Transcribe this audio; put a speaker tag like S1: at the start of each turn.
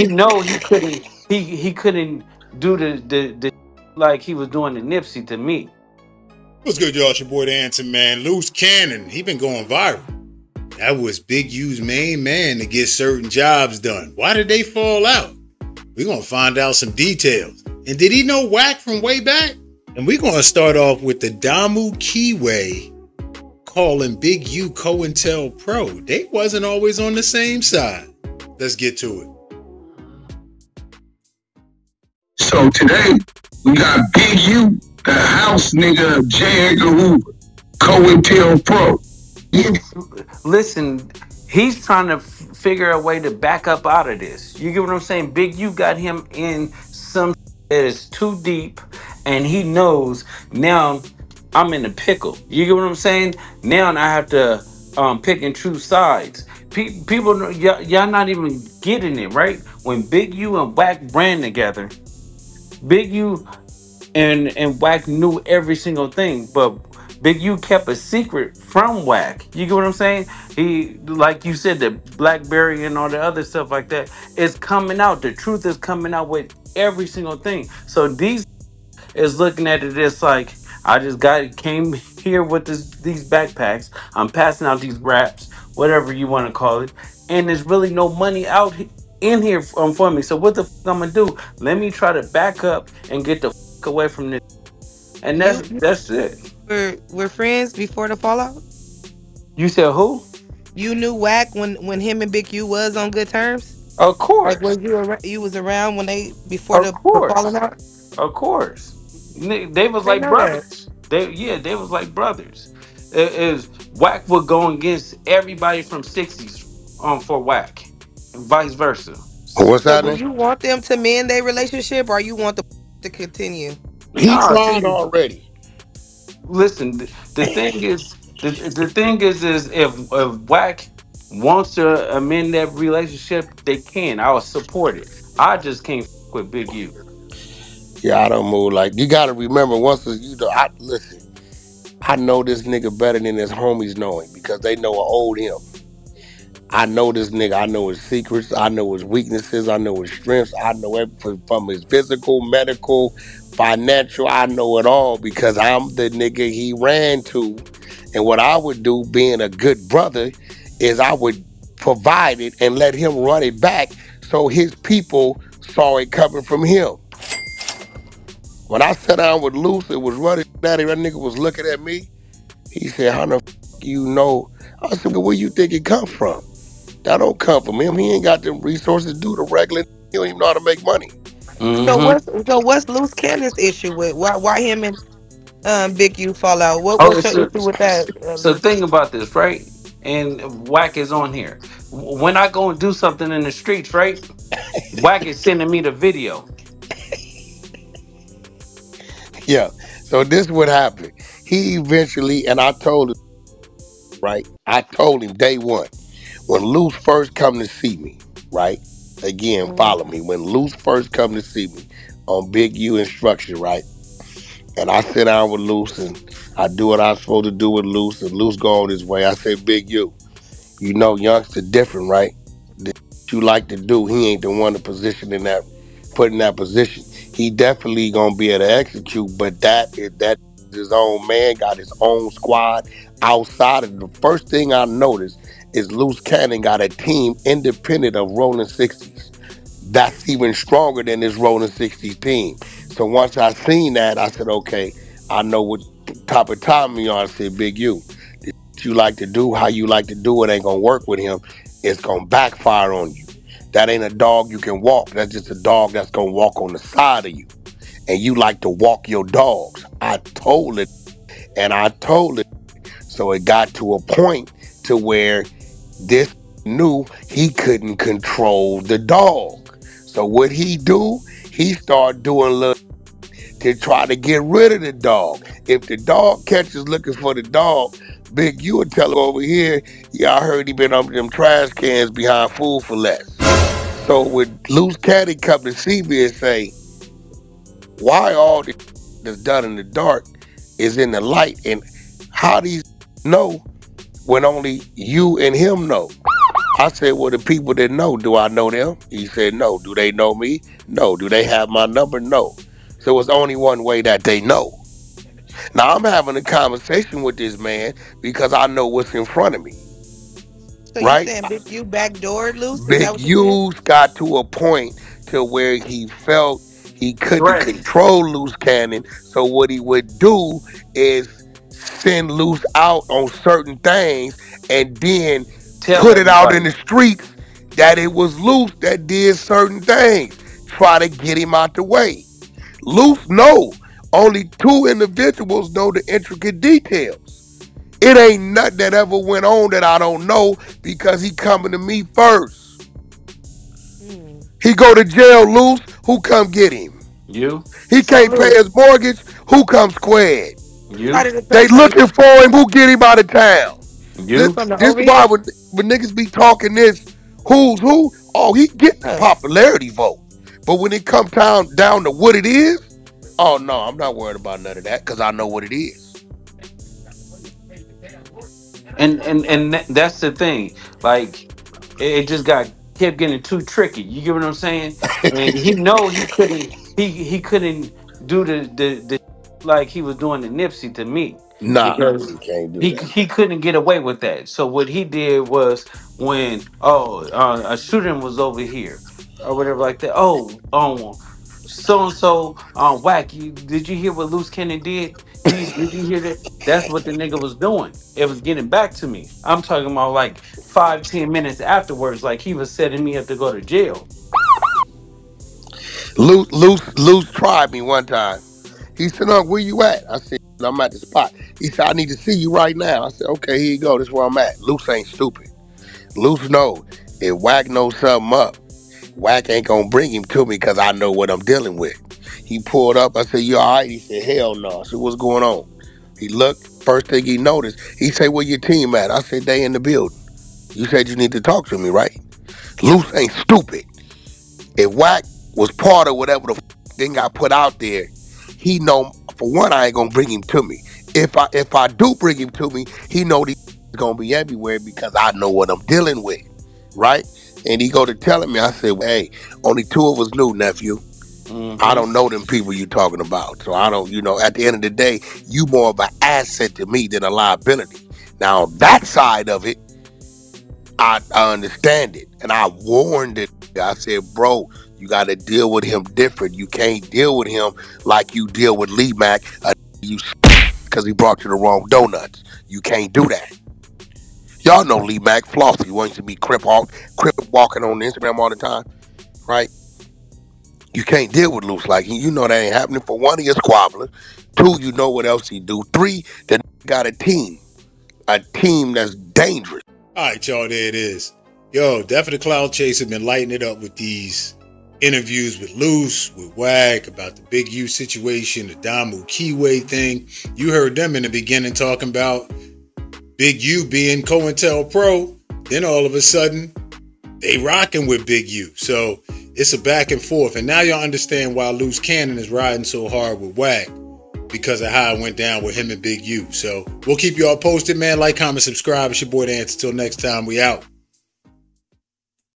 S1: he know he couldn't he he couldn't do the the, the like he was doing the Nipsey to me.
S2: What's good, y'all? Your boy the Answer Man, Luce Cannon. He been going viral. That was Big U's main man to get certain jobs done. Why did they fall out? We're gonna find out some details. And did he know Wack from way back? And we're gonna start off with the Damu Keyway calling Big U COINTELPRO. They wasn't always on the same side. Let's get to it.
S3: So today we got Big U, the house nigga J. Edgar Hoover, COINTELPRO.
S1: Listen, he's trying to figure a way to back up out of this. You get what I'm saying? Big U got him in some that is too deep, and he knows now I'm in a pickle. You get what I'm saying? Now I have to um, pick and choose sides. Pe- people, y'all, not even getting it right. When Big U and Wack brand together, Big U and and Wack knew every single thing, but Big U kept a secret from Wack. You get what I'm saying? He, like you said, the BlackBerry and all the other stuff like that is coming out. The truth is coming out with every single thing. So these is looking at it as like I just got came here with this these backpacks. I'm passing out these wraps, whatever you want to call it, and there's really no money out in here um, for me. So what the I'm gonna do? Let me try to back up and get the f- away from this. And that's that's it.
S4: we're friends before the fallout.
S1: You said who?
S4: You knew Wack when when him and Big U was on good terms.
S1: Of course.
S4: Like when you were you was around when they before the, the falling out.
S1: of course. They was like
S4: that.
S1: brothers. They yeah, they was like brothers. It is Wack would go against everybody from '60s um for Wack, vice versa.
S5: What's
S4: So do you want them to mend their relationship, or you want the to continue?
S5: He
S1: Nah,
S5: tried already.
S1: listen. The, the thing is, the, the thing is, is if if Wack wants to amend that relationship, they can. I will support it. I just can't f- with Big U.
S5: Yeah, I don't move like you. Got to remember once a- you know. I listen. I know this nigga better than his homies know him because they know I owed him. I know this nigga. I know his secrets. I know his weaknesses. I know his strengths. I know everything from his physical, medical, financial. I know it all because I'm the nigga he ran to. And what I would do, being a good brother, is I would provide it and let him run it back so his people saw it coming from him. When I sat down with Luce, it was running daddy. That nigga was looking at me. He said, "How the f- you know?" I said, "Well, "Where you think it come from? That don't come from him. He ain't got them resources to do the regular. He don't even know how to make money."
S4: So
S1: Mm-hmm.
S4: what's so what's Luce Cannon's issue with why why him and um Big U fall out? What
S1: Oh,
S4: what's your
S1: so
S4: issue with that? Uh,
S1: so
S4: Luce?
S1: think about this, right? And Wack is on here. When I go and do something in the streets, right? Wack is sending me the video.
S5: Yeah. So this would happen. He eventually, and I told him, right? I told him day one when Luce first come to see me, right? Again,
S4: Mhm.
S5: follow me. When Luce first come to see me on Big U instruction, right? And I sit down with Luce and I do what I'm supposed to do with Luce, and Luce go on his way. I say, Big U, you know, youngster different, right? That you like to do, he ain't the one to position in that, put in that position. He definitely gonna be able to execute, but that is that is his own man, got his own squad outside of the first thing I noticed is Luce Cannon got a team independent of Rolling 60s. That's even stronger than this Rolling 60s team. So once I seen that, I said, okay, I know what type of time you are. I said, Big U, you like to do, how you like to do it ain't gonna work with him. It's gonna backfire on you. That ain't a dog you can walk. That's just a dog that's gonna walk on the side of you. And you like to walk your dogs. I told it and I told it. So it got to a point to where this knew he couldn't control the dog. So what he do? He start doing little to try to get rid of the dog. If the dog catches looking for the dog, Big, you would tell him over here, yeah, I heard he been under them trash cans behind food for less. So with loose caddy come to see me and say, why all this that's done in the dark is in the light and how these know when only you and him know? I said, well, the people that know, do I know them? He said, no. Do they know me? No. Do they have my number? No. So it's only one way that they know. Now I'm having a conversation with this man because I know what's in front of me.
S4: So
S5: Right.
S4: you saying Big U backdoored Luce?
S5: Big
S4: you saying?
S5: U's got to a point to where he felt he couldn't
S1: Right.
S5: control Luce Cannon. So what he would do is send Luce out on certain things and then
S1: Tell
S5: put it out in the streets that it was Luce that did certain things. Try to get him out the way. Luce no. Only two individuals know the intricate details. It ain't nothing that ever went on that I don't know because he coming to me first.
S4: Hmm.
S5: He go to jail Luce, who come get him?
S1: You,
S5: He can't pay his mortgage, who come squared?
S1: You,
S4: How did it
S5: They
S4: pay for the
S5: looking for him, who get him out of town?
S1: you.
S5: This,
S4: from the
S5: this why when, when niggas be talking this, who's who? Oh, he get the popularity vote. But when it come down down to what it is, oh no, I'm not worried about none of that because I know what it is.
S1: and and and tha- that's the thing. Like it, it just got kept getting too tricky. You get what I'm saying? And he know he couldn't. He he couldn't do the the, the like he was doing the Nipsey to me
S5: Nah,
S1: because
S5: can't do
S1: he
S5: that.
S1: he couldn't get away with that. So what he did was when oh uh, a shooting was over here or whatever like that. Oh um so and so um Wack you did you hear what Luce Cannon did? He, did you hear that? That's what the nigga was doing. It was getting back to me. I'm talking about like five ten minutes afterwards, like he was setting me up to go to jail.
S5: Luce, Luce, Luce tried me one time. He said, "Unc, where you at?" I said, "I'm at the spot." He said, "I need to see you right now." I said, "Okay, here you go. This is where I'm at." Luce ain't stupid. Luce know if Wack knows something up, Wack ain't gonna bring him to me because I know what I'm dealing with. He pulled up. I said, "You all right?" He said, "Hell no." I said, "What's going on?" He looked. First thing he noticed, he said, "Where your team at?" I said, "They in the building." You said you need to talk to me, right? Luce ain't stupid. If Wack was part of whatever the f- thing got put out there, he know for one I ain't gonna bring him to me. If I if I do bring him to me, he know these gonna be everywhere because I know what I'm dealing with, right? And he go to telling me, I said, "Hey, only two of us knew, nephew. I
S1: Mhm.
S5: don't know them people you talking about, so I don't. You know, at the end of the day, you more of an asset to me than a liability. Now that side of it, I, I understand it, and I warned it. I said, bro, you got to deal with him different. You can't deal with him like you deal with Lee Mack, you because he brought you the wrong donuts. You can't do that. Y'all know Lee Mack, flossy. Wants to be crip walk, crip walking on Instagram all the time, right? You can't deal with Luce like. You know that ain't happening. For one, he a squabbler. Two, you know what else he do. Three, that got a team, a team that's dangerous.
S2: All right, y'all, there it is. Yo, Definite Cloud Chaser been lighting it up with these interviews with Luce, with Wack, about the Big U situation, the Damu Keyway thing. You heard them in the beginning talking about Big U being COINTELPRO. Then all of a sudden, they rocking with Big U. So it's a back and forth. And now y'all understand why Luce Cannon is riding so hard with Wack because of how it went down with him and Big U. So we'll keep y'all posted, man. Like, comment, subscribe. It's your boy Dance. Until next time, we out.